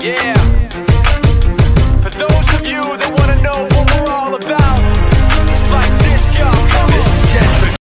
Yeah.